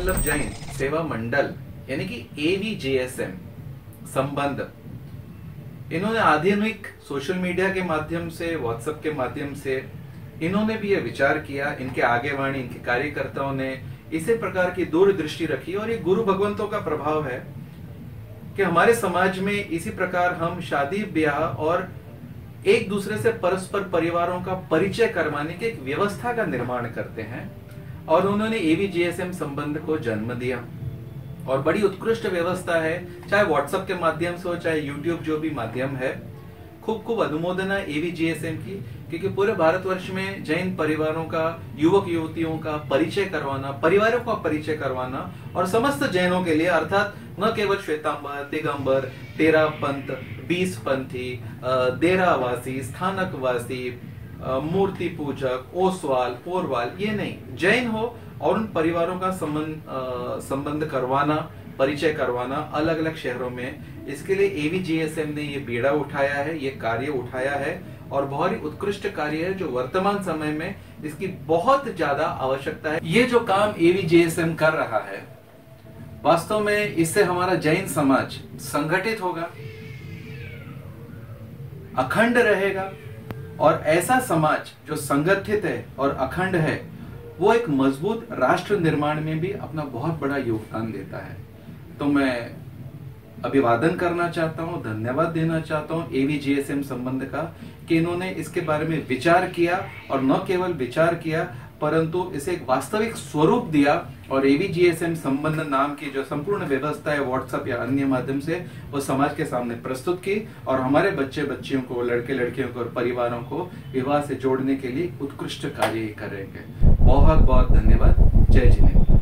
वल्लभ जैन, सेवा मंडल, यानी कि एवीजेएसएम संबंध। इन्होंने आधुनिक सोशल मीडिया के माध्यम से व्हाट्सएप के माध्यम से इन्होंने भी यह विचार किया, इनके आगे वाणी इनके कार्यकर्ताओं ने इसी प्रकार की दूरदृष्टि रखी और ये गुरु भगवंतों का प्रभाव है कि हमारे समाज में इसी प्रकार हम शादी, ब्याह और एक दूसरे से परस्पर परिवारों का परिचय करवाने की एक व्यवस्था का निर्माण करते हैं। और उन्होंने एवीजीएसएम संबंध को जन्म दिया। और बड़ी उत्कृष्ट व्यवस्था है, चाहे व्हाट्सएप के माध्यम से हो, चाहे यूट्यूब जो भी माध्यम है, खूब खूब अनुमोदना एवीजीएसएम की, क्योंकि पूरे भारतवर्ष में जैन परिवारों का, युवक युवतियों का परिचय करवाना, परिवारों का परिचय करवाना, और समस्त जैनों के लिए, अर्थात न केवल श्वेतांबर, दिगंबर, तेरा पंथ बीस पंथी देरावासी, स्थानकवासी मूर्ति पूजक, ओसवाल, पोरवाल, ये नहीं। जैन हो और उन परिवारों का संबंध संबंध करवाना, परिचय करवाना अलग अलग शहरों में, इसके लिए एवीजीएसएम ने ये बीड़ा उठाया है, ये कार्य उठाया है और बहुत ही उत्कृष्ट कार्य है जो वर्तमान समय में इसकी बहुत ज़्यादा आवश्यकता है। ये जो काम एवीजीएसएम कर रहा है, वास्तव में इससे हमारा जैन समाज संगठित होगा, अखंड रहेगा और ऐसा समाज जो संगठित है और अखंड है, वो एक मज़बूत राष्ट्र निर्माण में भी अपना बहुत बड़ा योगदान देता है। तो मैं अभिवादन करना चाहता हूँ, धन्यवाद देना चाहता हूँ एवीजीएसएम संबंध का कि इन्होंने इसके बारे में विचार किया और न केवल विचार किया परंतु इसे एक वास्तविक स्वरूप दिया और एवीजीएसएम संबंध नाम की जो संपूर्ण व्यवस्था है व्हाट्सएप या अन्य माध्यम से, वो समाज के सामने प्रस्तुत की और हमारे बच्चे बच्चियों को, लड़के लड़कियों को और परिवारों को विवाह से जोड़ने के लिए उत्कृष्ट कार्य करेंगे। बहुत बहुत धन्यवाद